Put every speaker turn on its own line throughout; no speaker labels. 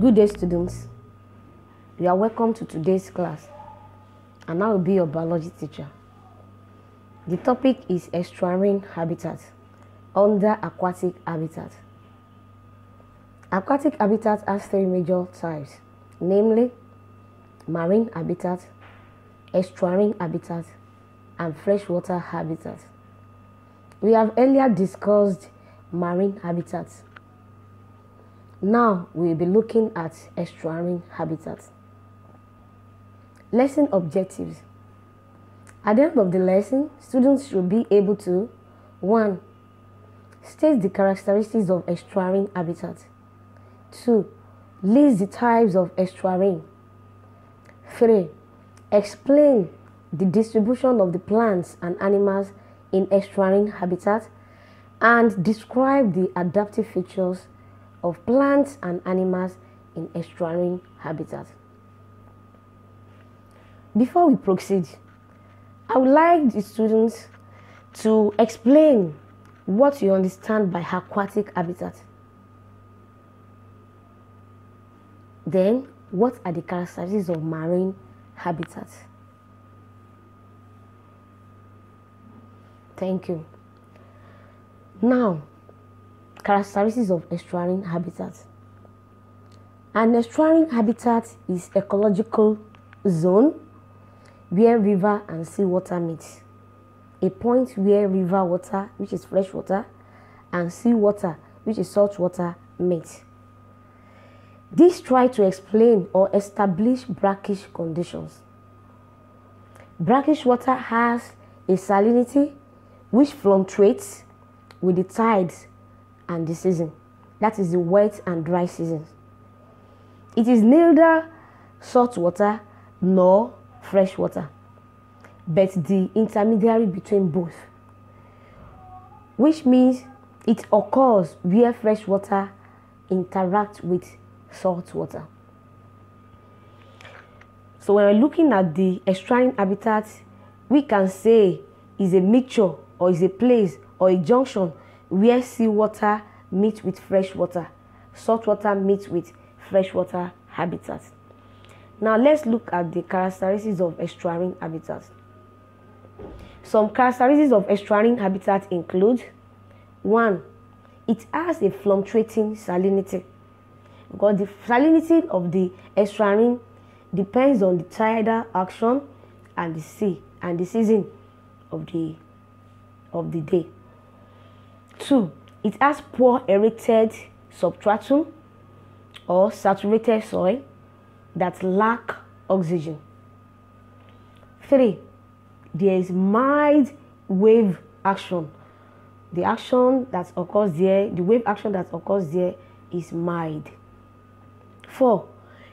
Good day, students. You are welcome to today's class, and I will be your biology teacher. The topic is estuarine habitat under aquatic habitat. Aquatic habitat has three major types, namely marine habitat, estuarine habitat, and freshwater habitat. We have earlier discussed marine habitats. Now we will be looking at estuarine habitats. Lesson objectives. At the end of the lesson, students should be able to 1. State the characteristics of estuarine habitat. 2. List the types of estuarine. 3. Explain the distribution of the plants and animals in estuarine habitat and describe the adaptive features of plants and animals in estuarine habitats. Before we proceed, I would like the students to explain what you understand by aquatic habitat. Then, what are the characteristics of marine habitat? Thank you. Now, characteristics of estuarine habitat. An estuarine habitat is ecological zone where river and seawater meet. A point where river water, which is fresh water, and seawater, which is salt water, meet. This try to explain or establish brackish conditions. Brackish water has a salinity which fluctuates with the tides and the season. That is the wet and dry seasons. It is neither salt water nor fresh water, but the intermediary between both, which means it occurs where fresh water interacts with salt water. So when we're looking at the estuarine habitat, we can say is a mixture or is a place or a junction where seawater meets with fresh water, salt water meets with freshwater habitat. Now let's look at the characteristics of estuarine habitat. Some characteristics of estuarine habitat include 1. It has a fluctuating salinity because the salinity of the estuarine depends on the tidal action and the sea and the season of the of the day. Two, it has poor aerated substratum or saturated soil that lack oxygen. Three, there is mild wave action. The action that occurs there, the wave action that occurs there is mild. Four,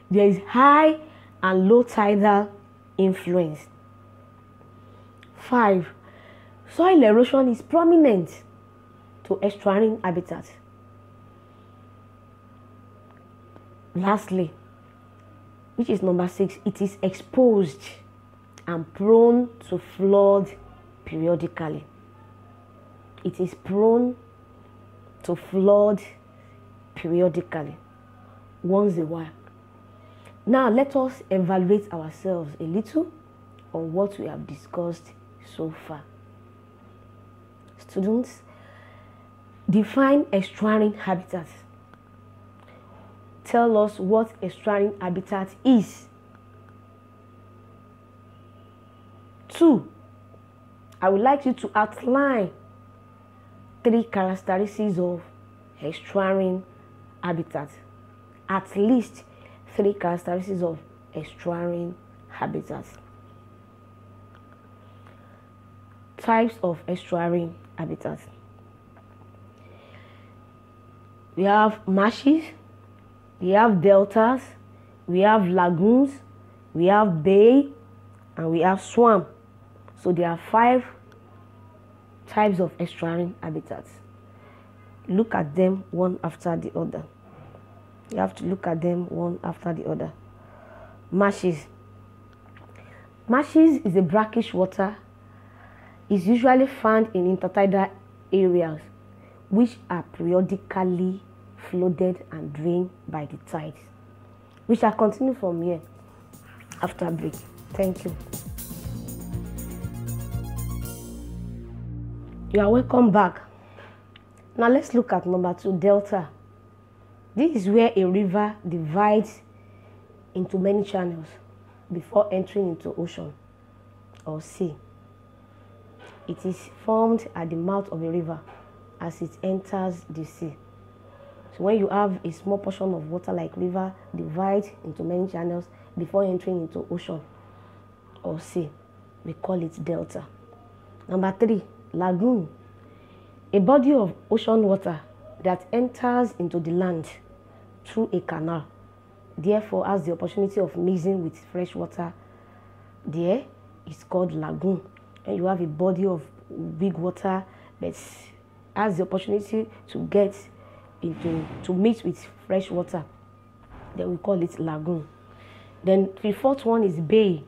there is high and low tidal influence. Five, soil erosion is prominent to estuarine habitat. Lastly, which is number six, it is exposed and prone to flood periodically. It is prone to flood periodically, once a while. Now, let us evaluate ourselves a little on what we have discussed so far. Students, define estuarine habitat. Tell us what estuarine habitat is. Two, I would like you to outline three characteristics of estuarine habitat. At least three characteristics of estuarine habitat. Types of estuarine habitat. We have marshes, we have deltas, we have lagoons, we have bay, and we have swamp. So there are five types of estuarine habitats. Look at them one after the other. You have to look at them one after the other. Marshes. Marshes is a brackish water. It's usually found in intertidal areas which are periodically flooded and drained by the tides. We shall continue from here after break. Thank you. You are welcome back. Now let's look at number two, delta. This is where a river divides into many channels before entering into ocean or sea. It is formed at the mouth of a river as it enters the sea. So when you have a small portion of water like river divide into many channels before entering into ocean or sea, we call it delta. Number three, lagoon. A body of ocean water that enters into the land through a canal, therefore has the opportunity of mixing with fresh water there is called lagoon. And you have a body of big water that has the opportunity to get into to mix with fresh water. Then we call it lagoon. Then the fourth one is bay.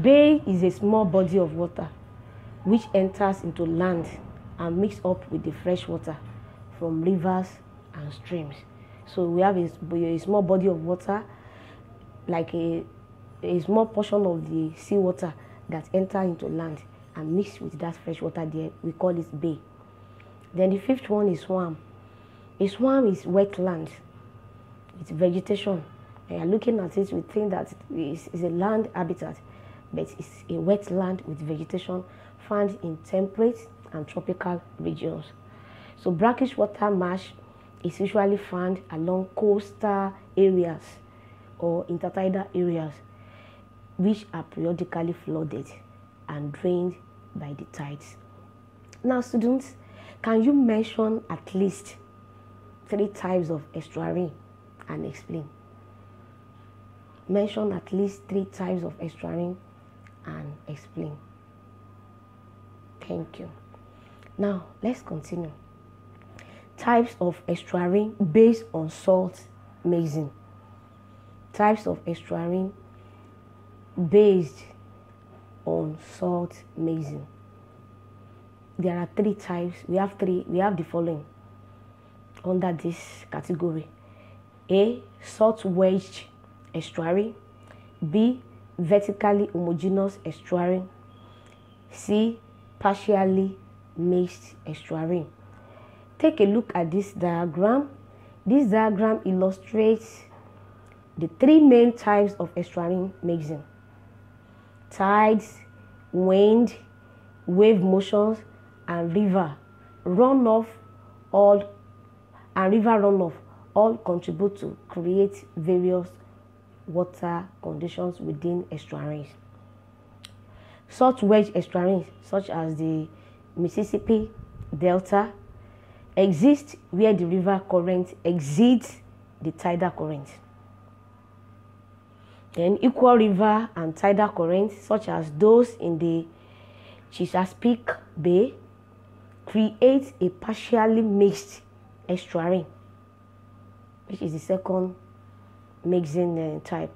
Bay is a small body of water which enters into land and mix up with the fresh water from rivers and streams. So we have a, a small body of water, like a, a small portion of the seawater that enter into land and mix with that fresh water there. We call it bay. Then the fifth one is swamp. A swamp is wetland. It's vegetation. And you're looking at it, we think that it's, it's a land habitat, but it's a wetland with vegetation found in temperate and tropical regions. So brackish water marsh is usually found along coastal areas or intertidal areas which are periodically flooded and drained by the tides. Now students, can you mention at least three types of estuarine and explain? Mention at least three types of estuarine and explain. Thank you. Now, let's continue. Types of estuarine based on salt mixing. Types of estuarine based on salt mixing. There are three types. We have three. We have the following under this category: A. Salt wedge estuary. B. Vertically homogeneous estuary. C. Partially mixed estuary. Take a look at this diagram. This diagram illustrates the three main types of estuarine mixing. Tides, wind, wave motions, and river runoff all and river runoff all contribute to create various water conditions within estuaries. Salt wedge estuaries such as the Mississippi Delta exist where the river current exceeds the tidal current. Then equal river and tidal currents such as those in the Chesapeake Bay create a partially mixed estuary, which is the second mixing uh, type.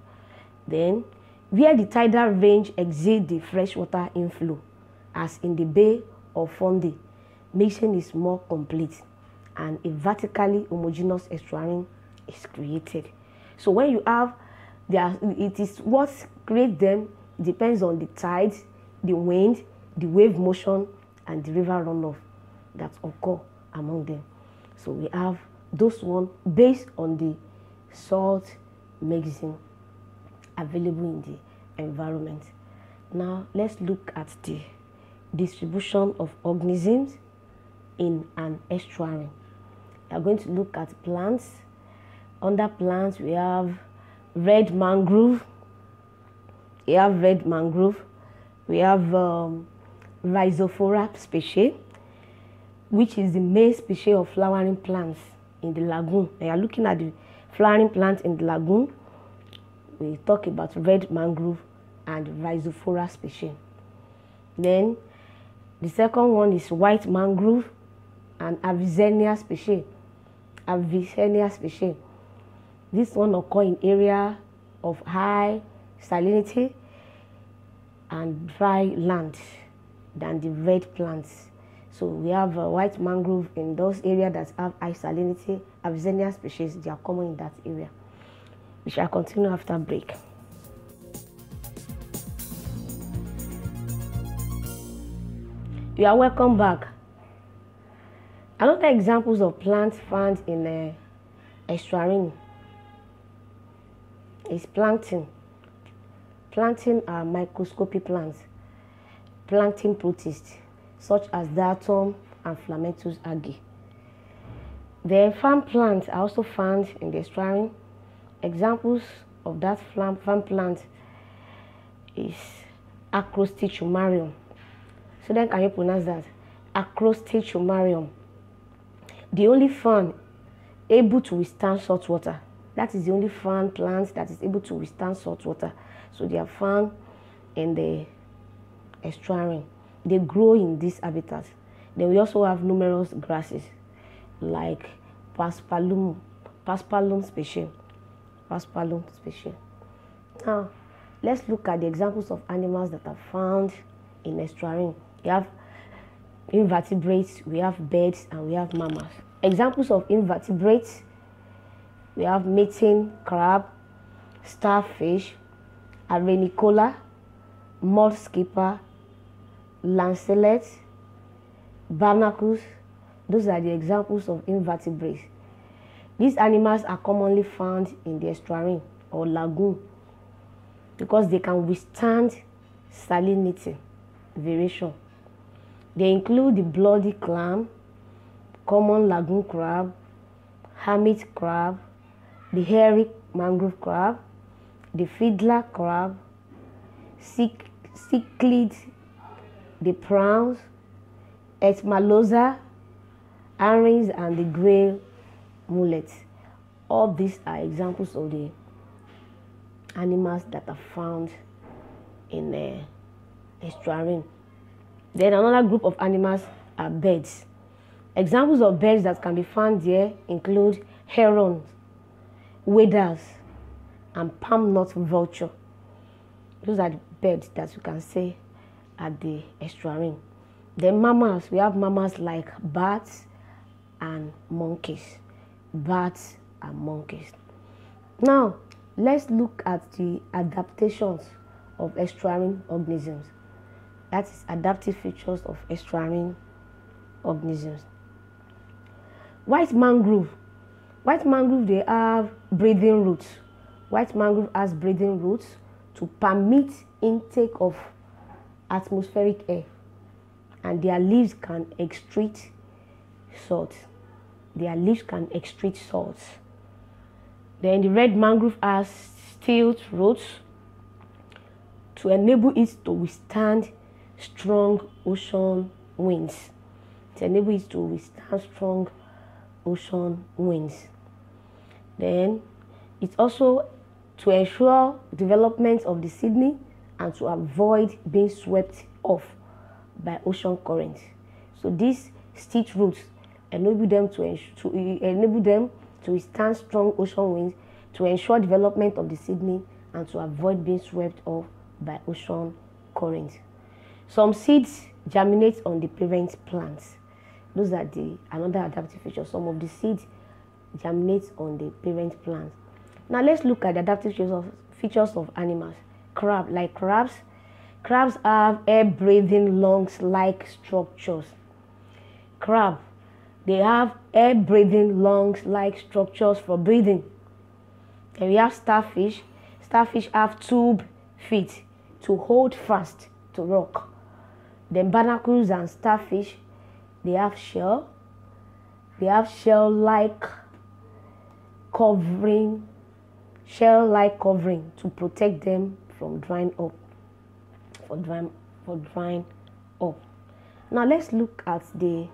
Then where the tidal range exceeds the freshwater inflow, as in the Bay of Fundy, mixing is more complete and a vertically homogeneous estuary is created. So when you have there, it is what creates them depends on the tides, the wind, the wave motion, and the river runoff that occur among them. So we have those one based on the salt mixing available in the environment. Now let's look at the distribution of organisms in an estuary. We are going to look at plants. Under plants, we have red mangrove. We have red mangrove. We have um, Rhizophora species, which is the main species of flowering plants in the lagoon. And you are looking at the flowering plants in the lagoon. We talk about red mangrove and Rhizophora species. Then the second one is white mangrove and Avicennia species. Avicennia species. This one occur in area of high salinity and dry land than the red plants. So we have uh, white mangrove in those areas that have high salinity. Avicennia species, they are common in that area. We shall continue after break. You are welcome back. Another examples of plants found in uh, estuarine is plankton. Plankton are microscopic plants, plankton protists such as diatom and filamentous algae. The fern plants are also found in the estuarine. Examples of that fern plant is acrostichum aureum so then can you pronounce that? Acrostichum aureum. The only fern able to withstand salt water. That is the only fern plant that is able to withstand salt water. So they are found in the estuarine. They grow in this habitat. Then we also have numerous grasses like Paspalum, Paspalum species. Paspalum species. Now, let's look at the examples of animals that are found in estuarine we have invertebrates, we have birds, and we have mammals. Examples of invertebrates, we have mating crab, starfish, arenicola, mud skipper, lancelet, barnacles. Those are the examples of invertebrates. These animals are commonly found in the estuarine or lagoon because they can withstand salinity variation. They include the bloody clam, common lagoon crab, hermit crab, the hairy mangrove crab, the fiddler crab, cichlid, the prawns, Ethmalosa, herrings, and the grey mullet. All these are examples of the animals that are found in uh, the estuarine. Then another group of animals are birds. Examples of birds that can be found here include herons, waders, and palm nut vulture. Those are the birds that you can see at the estuarine. Then mammals, we have mammals like bats and monkeys. Bats and monkeys. Now, let's look at the adaptations of estuarine organisms that is adaptive features of estuarine organisms. White mangrove. White mangrove they have breathing roots. White mangrove has breathing roots to permit intake of atmospheric air and their leaves can excrete salt. Their leaves can excrete salt. Then the red mangrove has stilt roots to enable it to withstand strong ocean winds. It enables it to withstand strong ocean winds. Then it's also to ensure development of the seedling and to avoid being swept off by ocean currents. So these stilt roots enable them to, to enable them to withstand strong ocean winds to ensure development of the seedling and to avoid being swept off by ocean currents. Some seeds germinate on the parent plants. Those are the another adaptive feature. Some of the seeds germinate on the parent plants. Now let's look at the adaptive features of, features of animals. Crab, like crabs, crabs have air-breathing lungs-like structures. Crab, they have air-breathing lungs-like structures for breathing. And we have starfish. Starfish have tube feet to hold fast to rock. Then barnacles and starfish, they have shell. They have shell-like covering, shell-like covering to protect them from drying up. For drying, for drying up. Now let's look at the.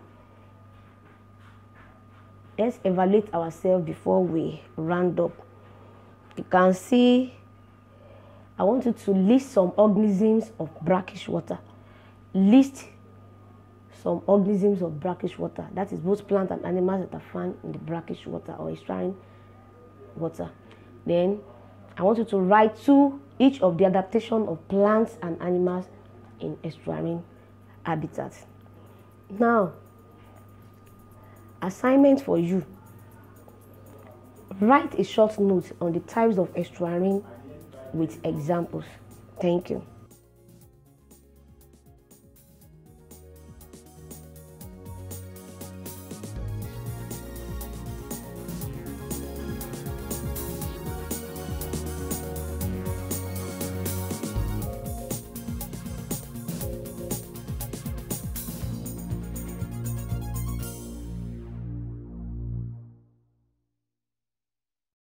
Let's evaluate ourselves before we round up. You can see. I want you to list some organisms of brackish water list some organisms of brackish water. That is both plant and animals that are found in the brackish water or estuarine water. Then I want you to write to each of the adaptation of plants and animals in estuarine habitats. Now, assignment for you. Write a short note on the types of estuarine with examples. Thank you.